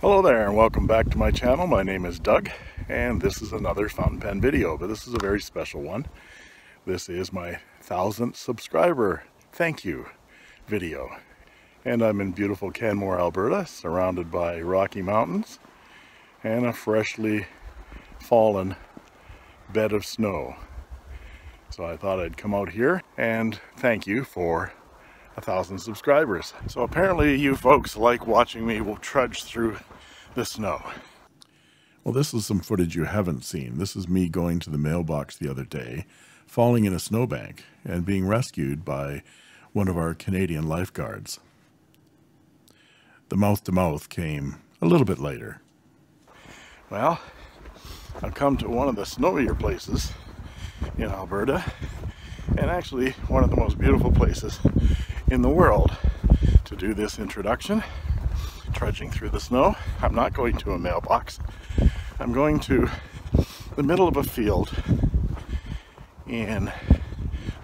Hello there and welcome back to my channel. My name is Doug and this is another fountain pen video, but this is a very special one. This is my thousandth subscriber thank you video. And I'm in beautiful Canmore, Alberta, surrounded by Rocky Mountains and a freshly fallen bed of snow. So I thought I'd come out here and thank you for a thousand subscribers. So apparently you folks like watching me will trudge through the snow. Well, this is some footage you haven't seen. This is me going to the mailbox the other day, falling in a snowbank and being rescued by one of our Canadian lifeguards. The mouth-to-mouth -mouth came a little bit later. Well, I've come to one of the snowier places in Alberta, and actually one of the most beautiful places in the world to do this introduction, trudging through the snow. I'm not going to a mailbox. I'm going to the middle of a field in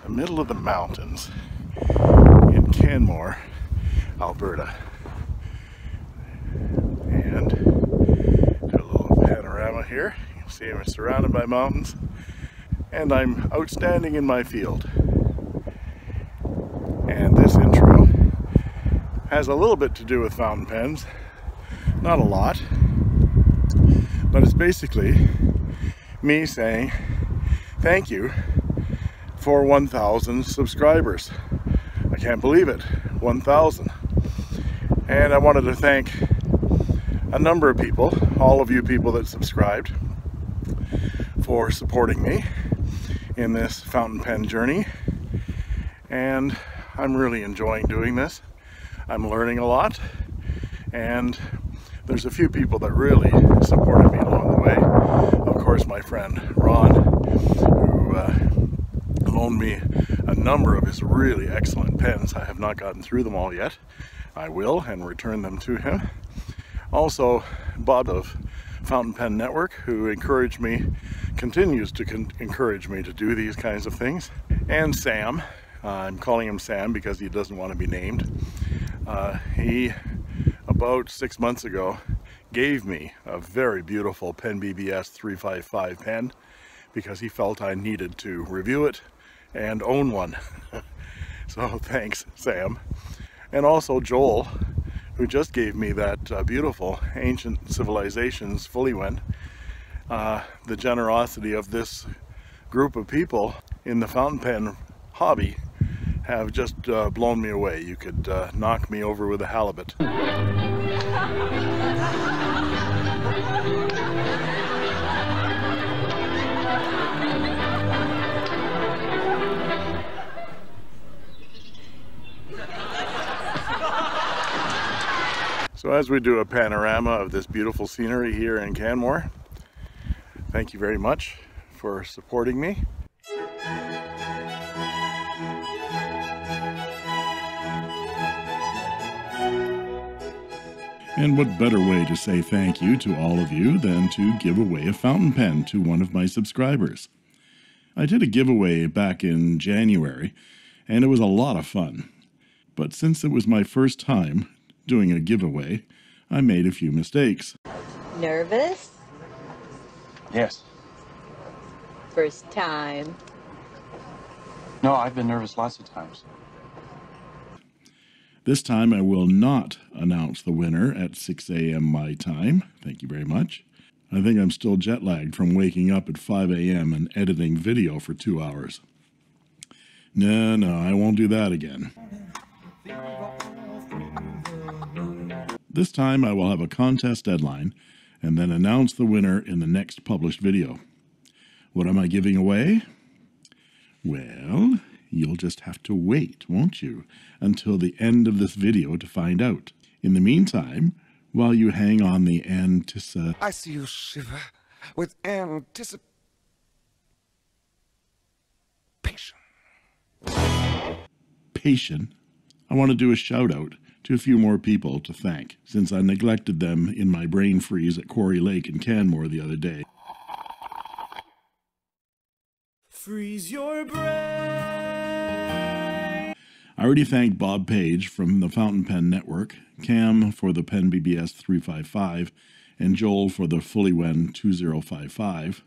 the middle of the mountains in Canmore, Alberta. And got a little panorama here. You can see I'm surrounded by mountains and I'm outstanding in my field. And this intro has a little bit to do with fountain pens, not a lot, but it's basically me saying thank you for 1,000 subscribers. I can't believe it, 1,000. And I wanted to thank a number of people, all of you people that subscribed, for supporting me in this fountain pen journey. And I'm really enjoying doing this. I'm learning a lot and there's a few people that really supported me along the way. Of course, my friend Ron, who uh, loaned me a number of his really excellent pens. I have not gotten through them all yet. I will and return them to him. Also, Bob of Fountain Pen Network, who encouraged me, continues to encourage me to do these kinds of things. And Sam, uh, I'm calling him Sam because he doesn't want to be named. Uh, he, about six months ago, gave me a very beautiful Pen BBS 355 pen because he felt I needed to review it and own one. so thanks, Sam. And also Joel, who just gave me that uh, beautiful Ancient Civilizations Fullywen. Uh, the generosity of this group of people in the fountain pen hobby have just uh, blown me away. You could uh, knock me over with a halibut. So as we do a panorama of this beautiful scenery here in Canmore, thank you very much for supporting me. And what better way to say thank you to all of you than to give away a fountain pen to one of my subscribers. I did a giveaway back in January, and it was a lot of fun. But since it was my first time doing a giveaway, I made a few mistakes. Nervous? Yes. First time? No, I've been nervous lots of times. This time I will not announce the winner at 6 a.m. my time. Thank you very much. I think I'm still jet lagged from waking up at 5 a.m. and editing video for two hours. No, no, I won't do that again. This time I will have a contest deadline and then announce the winner in the next published video. What am I giving away? Well, You'll just have to wait, won't you, until the end of this video to find out. In the meantime, while you hang on the anticipation... I see you shiver with anticipation. Patient. I want to do a shout out to a few more people to thank, since I neglected them in my brain freeze at Quarry Lake in Canmore the other day. Freeze your brain. I already thanked Bob Page from the Fountain Pen Network, Cam for the Pen BBS 355, and Joel for the Fullywen 2055.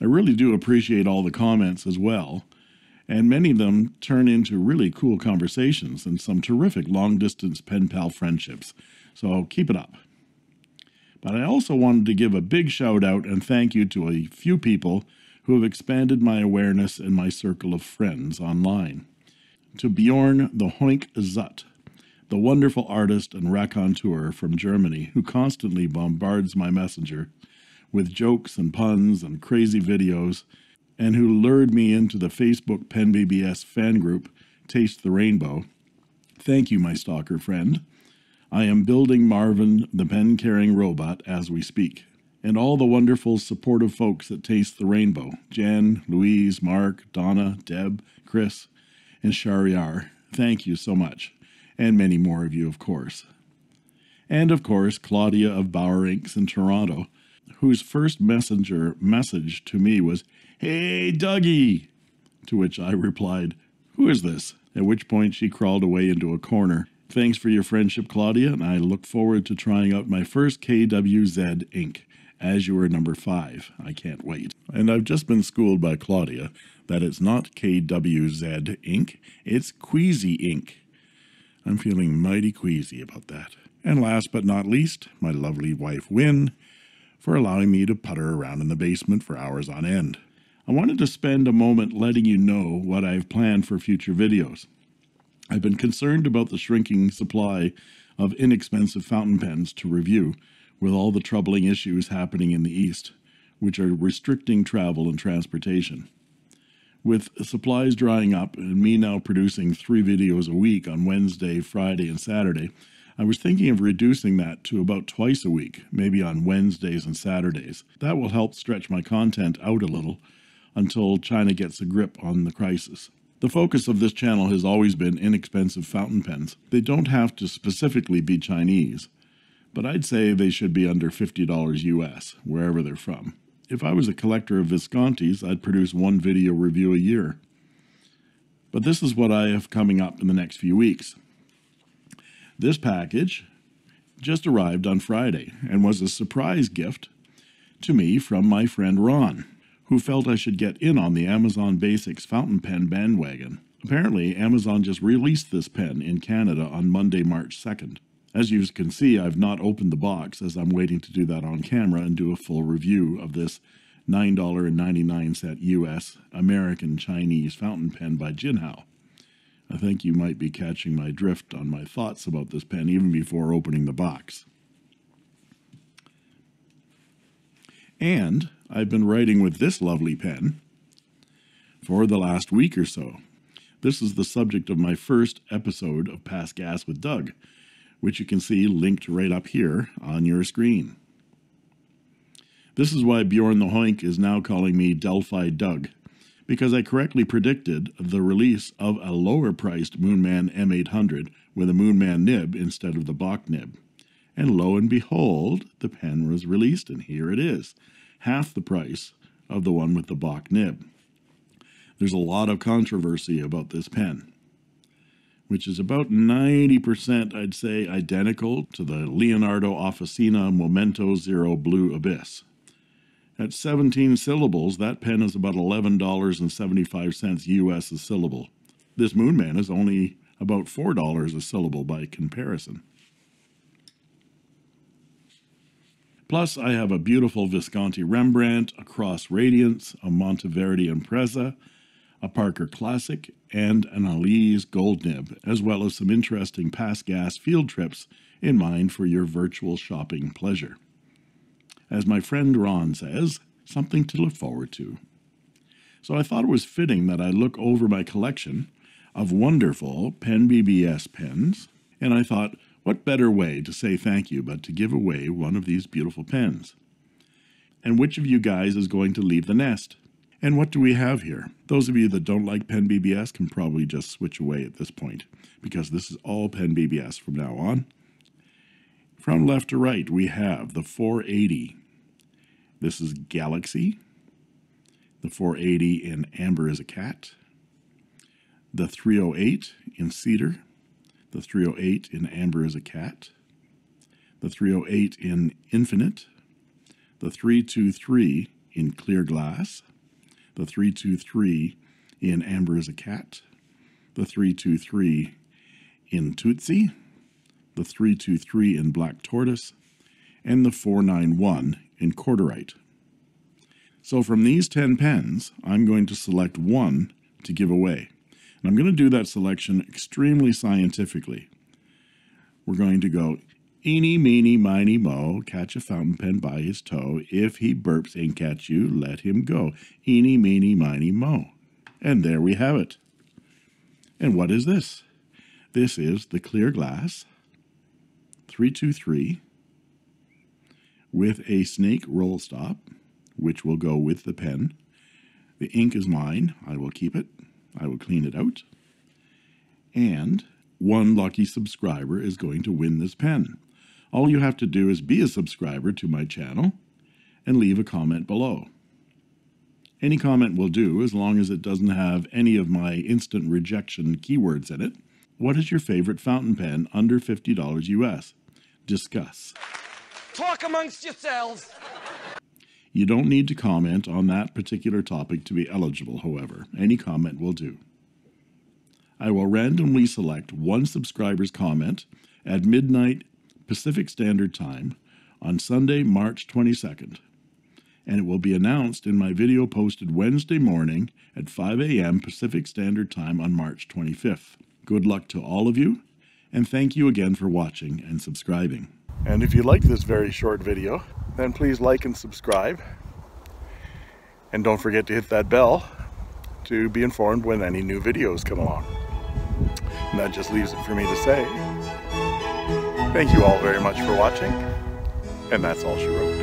I really do appreciate all the comments as well, and many of them turn into really cool conversations and some terrific long distance pen pal friendships. So keep it up. But I also wanted to give a big shout out and thank you to a few people who have expanded my awareness and my circle of friends online. To Bjorn the Hoink Zut, the wonderful artist and raconteur from Germany who constantly bombards my messenger with jokes and puns and crazy videos, and who lured me into the Facebook Pen BBS fan group, Taste the Rainbow. Thank you, my stalker friend. I am building Marvin, the pen carrying robot, as we speak. And all the wonderful, supportive folks at Taste the Rainbow Jen, Louise, Mark, Donna, Deb, Chris, and Shariar. Thank you so much. And many more of you, of course. And of course, Claudia of Inks in Toronto, whose first messenger message to me was, Hey, Dougie! To which I replied, Who is this? At which point she crawled away into a corner. Thanks for your friendship, Claudia, and I look forward to trying out my first KWZ ink. As you are number five, I can't wait. And I've just been schooled by Claudia that it's not KWZ ink, it's Queasy ink. I'm feeling mighty queasy about that. And last but not least, my lovely wife Win, for allowing me to putter around in the basement for hours on end. I wanted to spend a moment letting you know what I've planned for future videos. I've been concerned about the shrinking supply of inexpensive fountain pens to review with all the troubling issues happening in the East, which are restricting travel and transportation. With supplies drying up and me now producing three videos a week on Wednesday, Friday, and Saturday, I was thinking of reducing that to about twice a week, maybe on Wednesdays and Saturdays. That will help stretch my content out a little until China gets a grip on the crisis. The focus of this channel has always been inexpensive fountain pens. They don't have to specifically be Chinese, but I'd say they should be under $50 US, wherever they're from. If I was a collector of Viscontis, I'd produce one video review a year. But this is what I have coming up in the next few weeks. This package just arrived on Friday and was a surprise gift to me from my friend Ron, who felt I should get in on the Amazon Basics fountain pen bandwagon. Apparently, Amazon just released this pen in Canada on Monday, March 2nd. As you can see, I've not opened the box as I'm waiting to do that on camera and do a full review of this $9.99 US American Chinese fountain pen by Jinhao. I think you might be catching my drift on my thoughts about this pen even before opening the box. And I've been writing with this lovely pen for the last week or so. This is the subject of my first episode of Pass Gas with Doug, which you can see linked right up here on your screen. This is why Bjorn the Hoink is now calling me Delphi Doug, because I correctly predicted the release of a lower priced Moonman M800 with a Moonman nib instead of the Bock nib. And lo and behold, the pen was released, and here it is, half the price of the one with the Bock nib. There's a lot of controversy about this pen, which is about 90%, I'd say, identical to the Leonardo Officina Momento Zero Blue Abyss. At 17 syllables, that pen is about $11.75 US a syllable. This Moonman is only about $4 a syllable by comparison. Plus, I have a beautiful Visconti Rembrandt, a Cross Radiance, a Monteverde Impressa, a Parker Classic, and an Alize Gold Nib, as well as some interesting Pass Gas field trips in mind for your virtual shopping pleasure. As my friend Ron says, something to look forward to. So I thought it was fitting that I look over my collection of wonderful Pen BBS pens, and I thought, what better way to say thank you but to give away one of these beautiful pens? And which of you guys is going to leave the nest? And what do we have here? Those of you that don't like Pen BBS can probably just switch away at this point, because this is all Pen BBS from now on. From left to right, we have the 480. This is Galaxy. The 480 in Amber is a Cat. the 308 in cedar, the 308 in amber is a cat, the 308 in infinite, the 323 in clear glass, the 323 in amber is a cat, the 323 in Tootsie, the 323 in black tortoise, and the 491 in corderite. So from these 10 pens, I'm going to select one to give away. And I'm going to do that selection extremely scientifically. We're going to go eeny, meeny, miny, mo, catch a fountain pen by his toe. If he burps and catch you, let him go. Eeny, meeny, miny, mo. And there we have it. And what is this? This is the clear glass 323 with a snake roll stop, which will go with the pen. The ink is mine. I will keep it. I will clean it out. And one lucky subscriber is going to win this pen. All you have to do is be a subscriber to my channel and leave a comment below. Any comment will do as long as it doesn't have any of my instant rejection keywords in it. What is your favorite fountain pen under $50 US? Discuss. Talk amongst yourselves. You don't need to comment on that particular topic to be eligible, however. Any comment will do. I will randomly select one subscriber's comment at midnight Pacific Standard Time on Sunday, March 22nd, and it will be announced in my video posted Wednesday morning at 5 a.m. Pacific Standard Time on March 25th. Good luck to all of you, and thank you again for watching and subscribing. And if you like this very short video, then please like and subscribe. And don't forget to hit that bell to be informed when any new videos come along. And that just leaves it for me to say, thank you all very much for watching, and that's all she wrote.